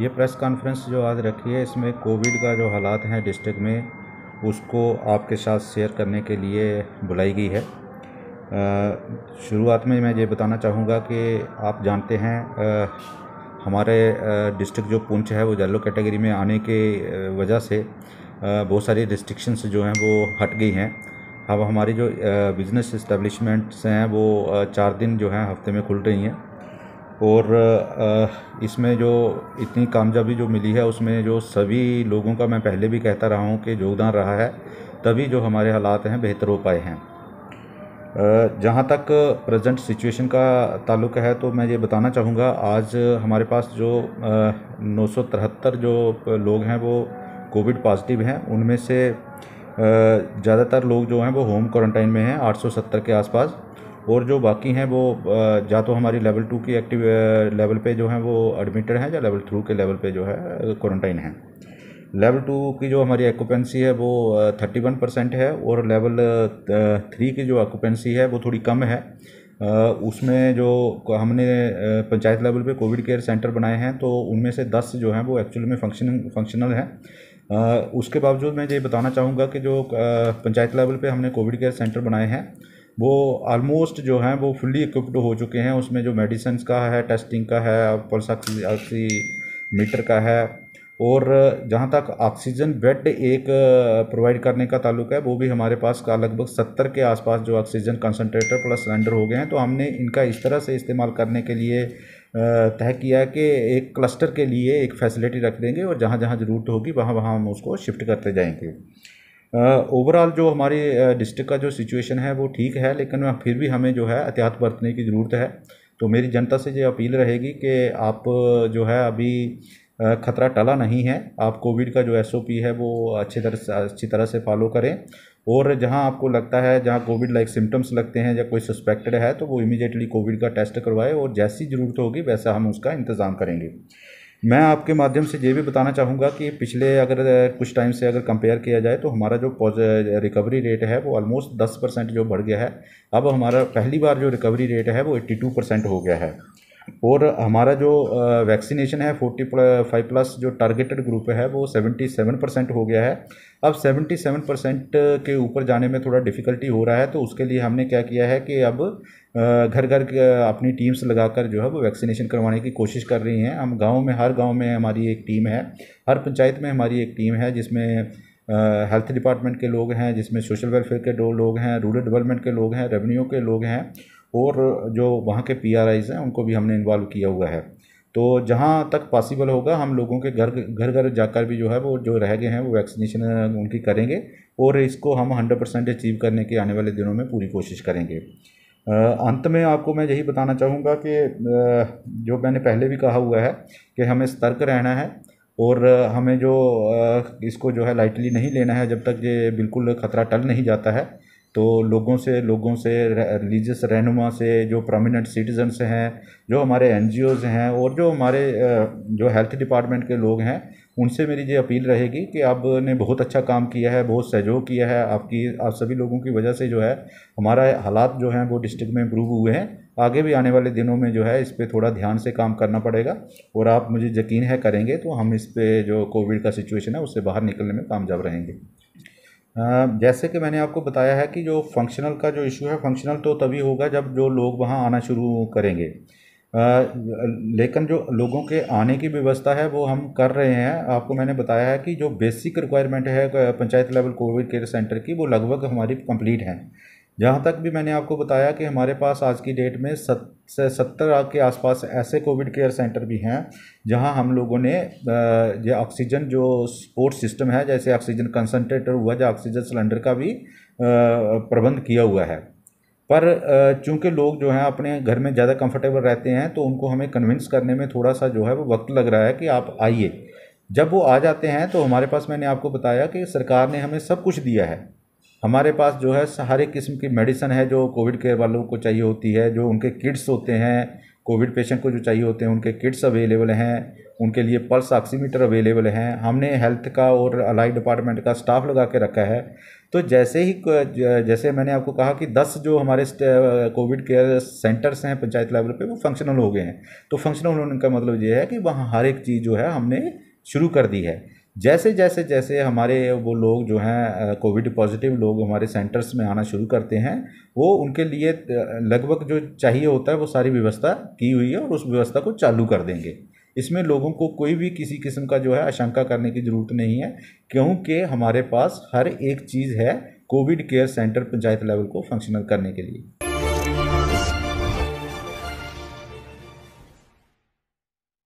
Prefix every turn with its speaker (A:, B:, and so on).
A: ये press conference जो आज रखी है इसमें कोविड का जो हालात हैं डिस्ट्रिक्ट में उसको आपके साथ शेयर करने के लिए बुलाई गई है। शुरुआत में मैं ये बताना चाहूँगा कि आप जानते हैं आ, हमारे डिस्ट्रिक्ट जो पुंछ है वो येलो कैटेगरी में आने के वजह से बहुत सारी रिस्ट्रिक्शंस जो हैं वो हट गई हैं। अब हमारी जो बिज़नेस इस्टेब्लिशमेंट्स हैं वो चार दिन जो हैं हफ़्ते में खुल रही हैं। और इसमें जो इतनी कामयाबी जो मिली है, उसमें जो सभी लोगों का मैं पहले भी कहता रहा हूँ कि योगदान रहा है, तभी जो हमारे हालात हैं बेहतर हो पाए हैं। जहाँ तक प्रेजेंट सिचुएशन का ताल्लुक है तो मैं ये बताना चाहूँगा, आज हमारे पास जो नौ सौ तिहत्तर जो लोग हैं, वो कोविड पॉजिटिव हैं, उनमें से ज़्यादातर लोग जो हैं, वो होम क्वारंटाइन में हैं 870 के आसपास। और जो बाकी हैं वो या तो हमारी लेवल टू की एक्टिव लेवल पे जो हैं वो एडमिटेड हैं, या लेवल थ्रू के लेवल पे जो है क्वारंटाइन हैं। लेवल टू की जो हमारी ऑक्यूपेंसी है वो थर्टी वन परसेंट है, और लेवल थ्री की जो ऑक्यूपेंसी है वो थोड़ी कम है। उसमें जो हमने पंचायत लेवल पे कोविड केयर सेंटर बनाए हैं तो उनमें से दस जो हैं वो एक्चुअल में फ़ंक्शन फंक्शनल हैं। उसके बावजूद मैं ये बताना चाहूँगा कि जो पंचायत लेवल पे हमने कोविड केयर सेंटर बनाए हैं वो ऑलमोस्ट जो हैं, वो फुल्ली इक्विप्ड हो चुके हैं। उसमें जो मेडिसिन का है टेस्टिंग का है पल्स ऑक्सी मीटर का है और जहाँ तक ऑक्सीजन बेड एक प्रोवाइड करने का ताल्लुक है, वो भी हमारे पास का लगभग सत्तर के आसपास जो ऑक्सीजन कंसनट्रेटर प्लस सिलेंडर हो गए हैं। तो हमने इनका इस तरह से इस्तेमाल करने के लिए तय किया कि एक क्लस्टर के लिए एक फैसिलिटी रख देंगे और जहाँ जहाँ ज़रूरत होगी वहाँ वहाँ हम उसको शिफ्ट करते जाएँगे। ओवरऑल जो हमारी डिस्ट्रिक्ट का जो सिचुएशन है, वो ठीक है, लेकिन फिर भी हमें जो है एहतियात बरतने की ज़रूरत है। तो मेरी जनता से ये अपील रहेगी कि आप, जो है अभी ख़तरा टला नहीं है। आप कोविड का जो एसओपी है, वो अच्छी तरह से, अच्छी तरह से फॉलो करें। और जहाँ आपको लगता है, जहाँ कोविड लाइक सिम्टम्स लगते हैं या कोई सस्पेक्टेड है तो वो इमीडिएटली कोविड का टेस्ट करवाए और जैसी ज़रूरत होगी, वैसा हम उसका इंतज़ाम करेंगे। मैं आपके माध्यम से ये भी बताना चाहूँगा कि पिछले अगर कुछ टाइम से अगर कंपेयर किया जाए तो हमारा जो रिकवरी रेट है, वो ऑलमोस्ट दस परसेंट जो बढ़ गया है। अब हमारा पहली बार जो रिकवरी रेट है, वो एट्टी टू परसेंट हो गया है। और हमारा जो वैक्सीनेशन है फोर्टी फाइव प्लस जो टारगेटेड ग्रुप है, वो सेवेंटी सेवन परसेंट हो गया है। अब सेवेंटी सेवन परसेंट के ऊपर जाने में थोड़ा डिफ़िकल्टी हो रहा है तो उसके लिए हमने क्या किया है कि अब घर घर अपनी टीम्स लगाकर जो है वो वैक्सीनेशन करवाने की कोशिश कर रही हैं। हम गाँव में, हर गाँव में हमारी एक टीम है, हर पंचायत में हमारी एक टीम है, जिसमें हेल्थ डिपार्टमेंट के लोग हैं, जिसमें सोशल वेलफेयर के दो लोग हैं रूरल डेवलपमेंट के लोग हैं रेवेन्यू के लोग हैं। और जो वहाँ के पी आर आईज हैं, उनको भी हमने इन्वॉल्व किया हुआ है। तो जहाँ तक पॉसिबल होगा, हम लोगों के घर घर घर जाकर भी जो है, वो जो रह गए हैं, वो वैक्सीनेशन उनकी करेंगे और इसको हम हंड्रेड परसेंट अचीव करने की आने वाले दिनों में पूरी कोशिश करेंगे। अंत में आपको मैं यही बताना चाहूँगा कि जो मैंने पहले भी कहा हुआ है कि हमें सतर्क रहना है और हमें जो इसको जो है लाइटली नहीं लेना है जब तक ये बिल्कुल ख़तरा टल नहीं जाता है। तो लोगों से लोगों से रिलीजियस रहनुमा से, जो प्रोमिनेंट सिटीजन्स हैं, जो हमारे एन हैं और जो हमारे जो हेल्थ डिपार्टमेंट के लोग हैं, उनसे मेरी ये अपील रहेगी कि आपने बहुत अच्छा काम किया है, बहुत सहयोग किया है। आपकी, आप सभी लोगों की वजह से जो है, हमारा हालात जो हैं वो डिस्ट्रिक्ट में इम्प्रूव हुए हैं। आगे भी आने वाले दिनों में जो है, इस पर थोड़ा ध्यान से काम करना पड़ेगा और आप मुझे यकीन है करेंगे तो हम इस पर जो कोविड का सिचुएशन है, उससे बाहर निकलने में कामयाब रहेंगे। जैसे कि मैंने आपको बताया है कि जो फंक्शनल का जो इशू है फंक्शनल तो तभी होगा जब जो लोग वहाँ आना शुरू करेंगे। लेकिन जो लोगों के आने की व्यवस्था है, वो हम कर रहे हैं। आपको मैंने बताया है कि जो बेसिक रिक्वायरमेंट है panchayat level Covid care centre की, वो लगभग हमारी कंप्लीट है। जहाँ तक भी मैंने आपको बताया कि हमारे पास आज की डेट में सत, से सत्तर के आसपास ऐसे कोविड केयर सेंटर भी हैं, जहाँ हम लोगों ने ये ऑक्सीजन जो सपोर्ट सिस्टम है, जैसे ऑक्सीजन कंसनट्रेटर हुआ या ऑक्सीजन सिलेंडर का भी प्रबंध किया हुआ है। पर चूँकि लोग जो हैं अपने घर में ज़्यादा कंफर्टेबल रहते हैं तो उनको हमें कन्विंस करने में थोड़ा सा जो है वो वक्त लग रहा है कि आप आइए। जब वो आ जाते हैं तो हमारे पास मैंने आपको बताया कि सरकार ने हमें सब कुछ दिया है। हमारे पास जो है हर एक किस्म की मेडिसन है जो कोविड केयर वालों को चाहिए होती है, जो उनके किट्स होते हैं, कोविड पेशेंट को जो चाहिए होते हैं, उनके किट्स अवेलेबल हैं, उनके लिए पल्स ऑक्सीमीटर अवेलेबल हैं, हमने हेल्थ का और अलाई डिपार्टमेंट का स्टाफ लगा के रखा है। तो जैसे ही जैसे मैंने आपको कहा कि 10 जो हमारे कोविड केयर सेंटर्स हैं पंचायत लेवल पे, वो फंक्शनल हो गए हैं। तो फंक्शनल होने का मतलब ये है कि वहाँ हर एक चीज़ जो है हमने शुरू कर दी है। जैसे जैसे जैसे हमारे वो लोग जो हैं कोविड पॉजिटिव लोग हमारे सेंटर्स में आना शुरू करते हैं, वो उनके लिए लगभग जो चाहिए होता है, वो सारी व्यवस्था की हुई है और उस व्यवस्था को चालू कर देंगे। इसमें लोगों को कोई भी किसी किस्म का जो है आशंका करने की ज़रूरत नहीं है, क्योंकि हमारे पास हर एक चीज़ है Covid care centre panchayat level को फंक्शनल करने के लिए।